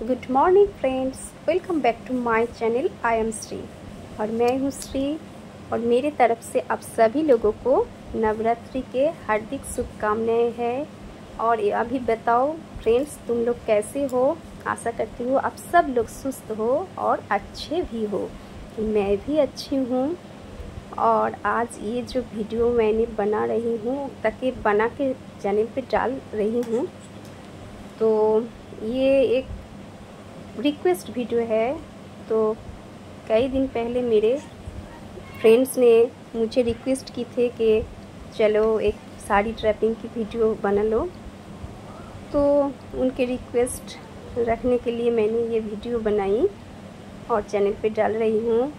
Good morning friends welcome back to my channel I am Shri और मैं हूँ श्री और मेरे तरफ़ से आप सभी लोगों को नवरात्रि के हार्दिक शुभकामनाएँ हैं। और अभी बताओ फ्रेंड्स तुम लोग कैसे हो? आशा करती हूँ आप सब लोग सुस्त हो और अच्छे भी हो। मैं भी अच्छी हूँ। और आज ये जो वीडियो मैंने बना रही हूँ, ताकि बना के चैनल पे डाल रही हूँ। तो ये एक रिक्वेस्ट वीडियो है तो कई दिन पहले मेरे फ्रेंड्स ने मुझे रिक्वेस्ट की थे कि चलो एक साड़ी ट्रैपिंग की वीडियो बना लो। तो उनके रिक्वेस्ट रखने के लिए मैंने ये वीडियो बनाई और चैनल पे डाल रही हूँ।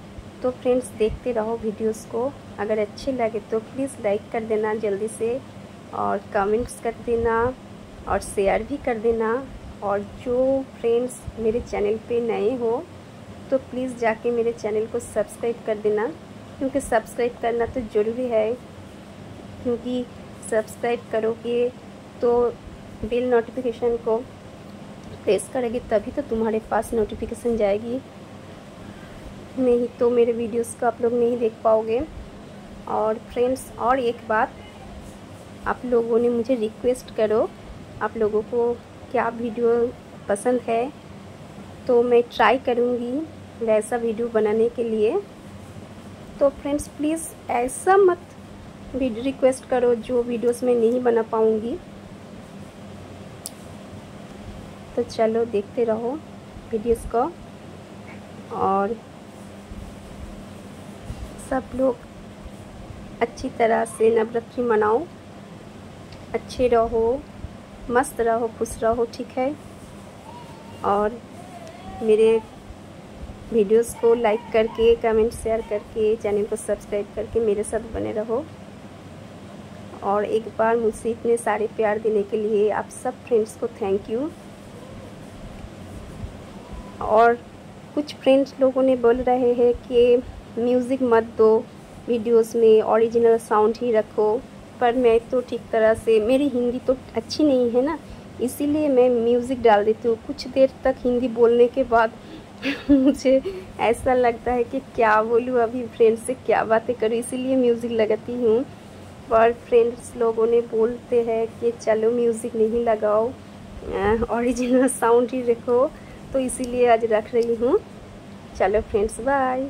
तो फ्रेंड्स देखते रहो वीडियोस को। अगर अच्छे लगे तो प्लीज़ लाइक कर देना जल्दी से और कमेंट्स कर देना और शेयर भी कर देना। और जो फ्रेंड्स मेरे चैनल पे नए हो तो प्लीज़ जाके मेरे चैनल को सब्सक्राइब कर देना। क्योंकि सब्सक्राइब करना तो ज़रूरी है। क्योंकि सब्सक्राइब करोगे तो बिल नोटिफिकेशन को प्रेस करोगे, तभी तो तुम्हारे पास नोटिफिकेशन जाएगी। नहीं तो मेरे वीडियोस को आप लोग नहीं देख पाओगे। और फ्रेंड्स और एक बात, आप लोगों ने मुझे रिक्वेस्ट करो, आप लोगों को क्या वीडियो पसंद है तो मैं ट्राई करूँगी वैसा वीडियो बनाने के लिए। तो फ्रेंड्स प्लीज़ ऐसा मत रिक्वेस्ट करो जो वीडियोस में नहीं बना पाऊँगी। तो चलो देखते रहो वीडियोस को। और सब लोग अच्छी तरह से नवरात्रि मनाओ, अच्छे रहो। मस्त रहो, खुश रहो, ठीक है? और मेरे वीडियोस को लाइक करके कमेंट शेयर करके चैनल को सब्सक्राइब करके मेरे साथ बने रहो। और एक बार मुझसे इतने सारे प्यार देने के लिए आप सब फ्रेंड्स को थैंक यू और कुछ फ्रेंड्स लोगों ने बोल रहे हैं कि म्यूज़िक मत दो वीडियोस में ओरिजिनल साउंड ही रखो। पर मैं तो ठीक तरह से, मेरी हिंदी तो अच्छी नहीं है ना। इसीलिए मैं म्यूज़िक डाल देती हूँ। कुछ देर तक हिंदी बोलने के बाद मुझे ऐसा लगता है कि क्या बोलूँ, अभी फ्रेंड्स से क्या बातें करूँ, इसीलिए म्यूज़िक लगाती हूँ। पर फ्रेंड्स लोगों ने बोलते हैं कि चलो म्यूज़िक नहीं लगाओ ओरिजिनल साउंड ही रखो। तो इसीलिए आज रख रही हूँ। चलो फ्रेंड्स बाय